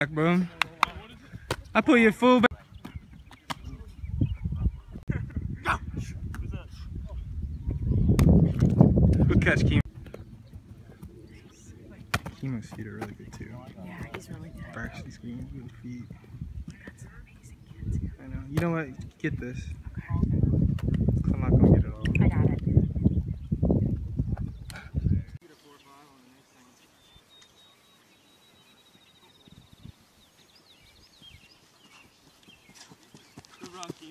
back, bro. I put your full back. Good catch, Kimo. Kimo's feet are really good too. Yeah, he's really good. Varsity screen, good feet. Got some amazing kids. I know. You know what? Get this. drunk,